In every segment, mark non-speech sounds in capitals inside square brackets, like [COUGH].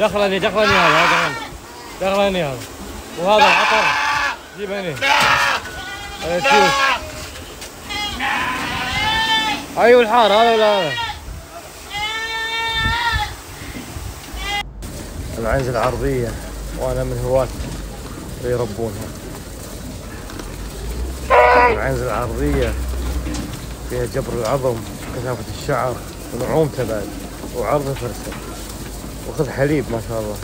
دخلني دخلني هذا هذا دخلني. هذا. وهذا العطر. جيب هني التيوس أيوه الحار هذا ولا هذا؟ العنزة العربية وأنا من هواة اللي يربونها العنزة العربية فيها جبر العظم كثافة الشعر ونعومته بعد وعرض فرسه وخذ حليب ما شاء الله.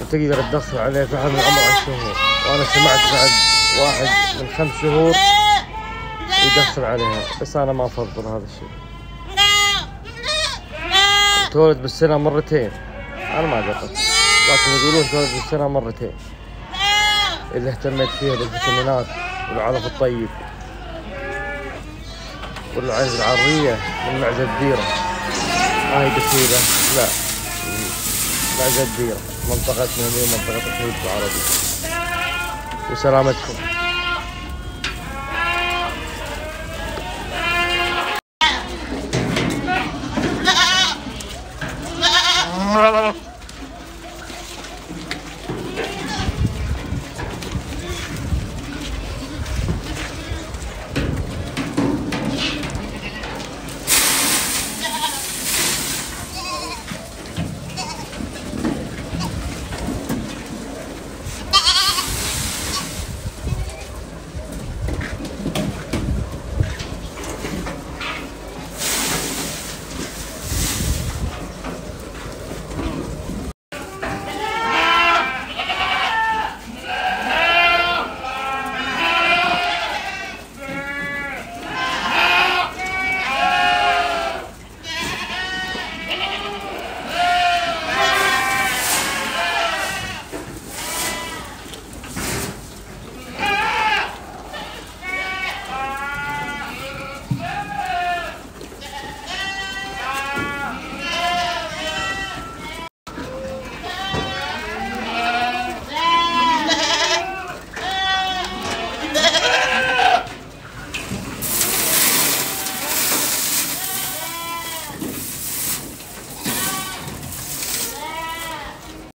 وتقدر تدخل عليه فحم عمر عشر شهور. وأنا سمعت بعد واحد من خمس شهور يدخل عليها بس أنا ما أفضل هذا الشيء. تولد بالسنة مرتين. أنا ما دقت لكن يقولون تولد بالسنة مرتين. إذا اهتميت فيها بالفيتامينات والعلف الطيب والعنز العرية من معزة الديرة. هاي هي بسيرة لا لا جديرة منطقتنا هي منطقة الحوت العربي. وسلامتكم. [LAUGHS]